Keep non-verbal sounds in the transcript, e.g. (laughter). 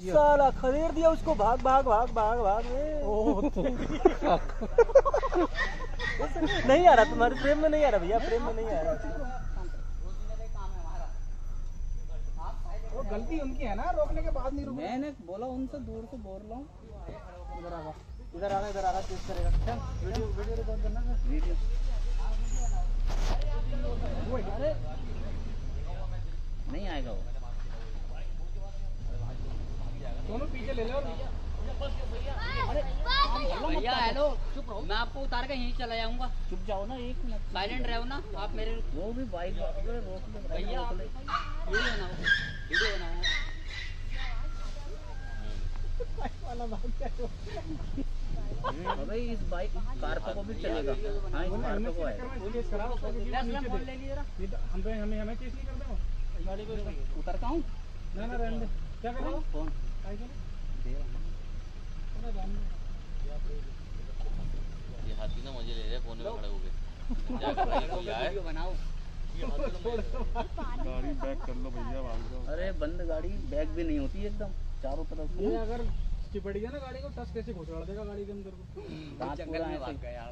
साला खदेड़ दिया उसको भाग भाग भाग भाग भाग। (laughs) नहीं आ रहा तुम्हारे प्रेम में नहीं आ रहा भैया प्रेम में नहीं आ रहा। वो गलती उनकी है ना रोकने के बाद नहीं रुक मैंने बोला उनसे दूर से बोल रहा हूँ इधर आवा इधर आना इधर आना चेक करेगा। वीडियो वीडियो रिकॉर्ड करना। है वीडियो अरे नहीं आएगा वो दोनों पीछे ले लो भैया हेलो चुप रहो। मैं आपको उतार के यहीं चला जाऊँगा। चुप जाओ ना एक मिनट। साइलेंट रहो ना आप मेरे वो भी बाइक रोक ले भैया रोक वीडियो बनाओ वीडियो बनाओ वाला भाग गया अबे इस बाइक कार को भी चलेगा? हाँ इस कार को ये तो हम हमें हमें केस नहीं करते हो गाड़ी को उतरता हूँ। ना ना रहने क्या करें फ़ोन। ये हाथी ना मुझे ले रहे फ़ोन में खड़े हो गए क्या कर रहे हैं कोई आए वीडियो बनाओ गाड़ी बैक कर लो भैया अरे बंद गाड़ी बैग भी नहीं होती एकदम चारों तरफ़ से। अगर चिपट गया ना गाड़ी को टस कैसे घुसड़ा देगा गाड़ी के अंदर? को जंगल में भाग गया